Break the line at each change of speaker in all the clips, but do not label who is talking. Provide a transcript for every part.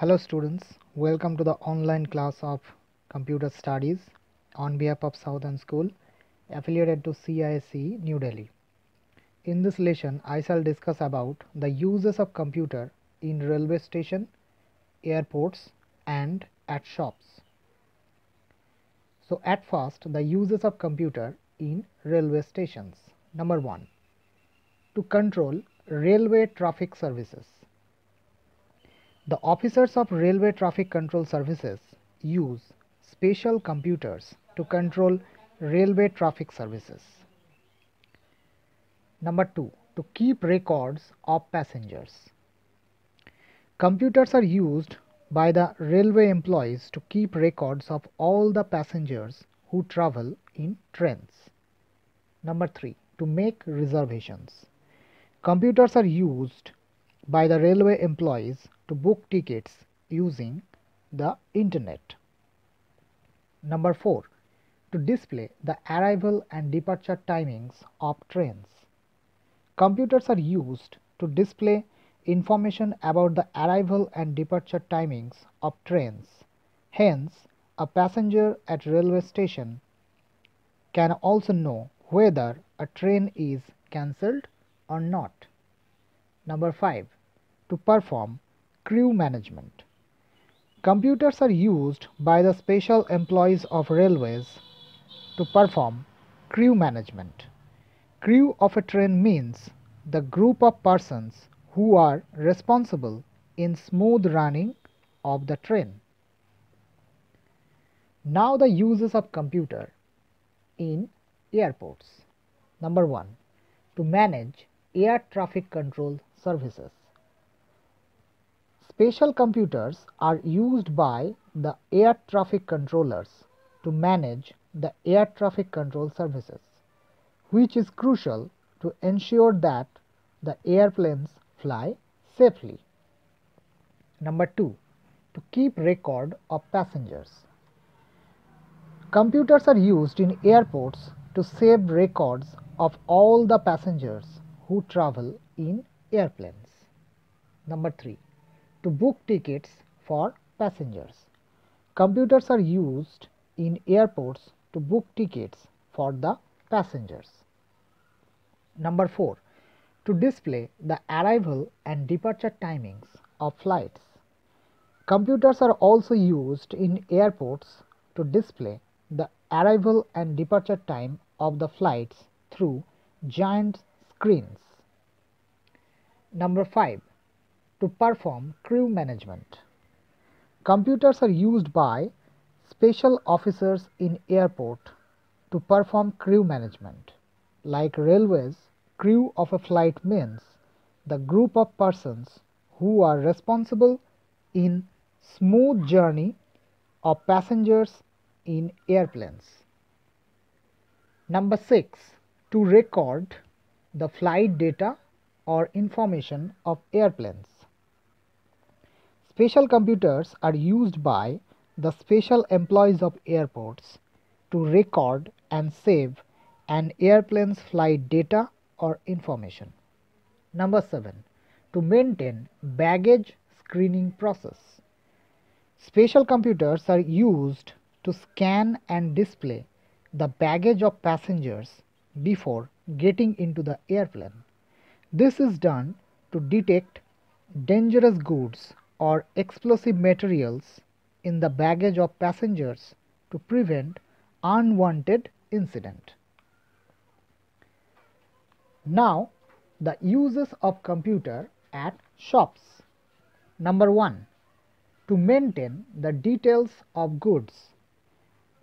Hello students, welcome to the online class of computer studies on behalf of South End School affiliated to CISCE New Delhi. In this lesson, I shall discuss about the uses of computer in railway station, airports and at shops. So at first, the uses of computer in railway stations. Number 1. To control railway traffic services. The officers of Railway Traffic Control Services use special computers to control railway traffic services. Number 2. To keep records of passengers. Computers are used by the railway employees to keep records of all the passengers who travel in trains. Number 3. To make reservations. Computers are used by the railway employees to book tickets using the internet. Number 4. To display the arrival and departure timings of trains. Computers are used to display information about the arrival and departure timings of trains. Hence, a passenger at railway station can also know whether a train is cancelled or not. Number 5. To perform crew management. Computers are used by the special employees of railways to perform crew management. Crew of a train means the group of persons who are responsible in smooth running of the train. Now the uses of computer in airports. Number 1. To manage air traffic control services. Special computers are used by the air traffic controllers to manage the air traffic control services, which is crucial to ensure that the airplanes fly safely. Number 2. To keep record of passengers. Computers are used in airports to save records of all the passengers who travel in airplanes. Number 3 to book tickets for passengers. Computers are used in airports to book tickets for the passengers. Number 4. To display the arrival and departure timings of flights. Computers are also used in airports to display the arrival and departure time of the flights through giant screens. Number 5 to perform crew management. Computers are used by special officers in airport to perform crew management. Like railways, crew of a flight means the group of persons who are responsible in smooth journey of passengers in airplanes. Number 6. To record the flight data or information of airplanes. Special computers are used by the special employees of airports to record and save an airplane's flight data or information. Number 7. To maintain baggage screening process. Special computers are used to scan and display the baggage of passengers before getting into the airplane. This is done to detect dangerous goods or explosive materials in the baggage of passengers to prevent unwanted incident. Now the uses of computer at shops. Number 1. To maintain the details of goods.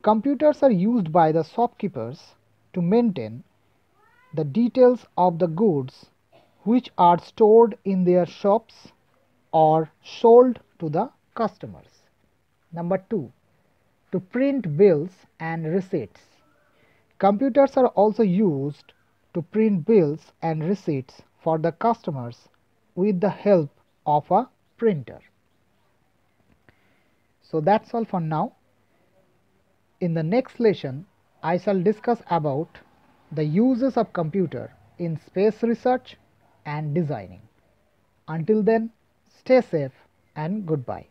Computers are used by the shopkeepers to maintain the details of the goods which are stored in their shops or sold to the customers. Number 2. To print bills and receipts. Computers are also used to print bills and receipts for the customers with the help of a printer. So that's all for now. In the next lesson, I shall discuss about the uses of computer in space research and designing. Until then, Stay safe and goodbye.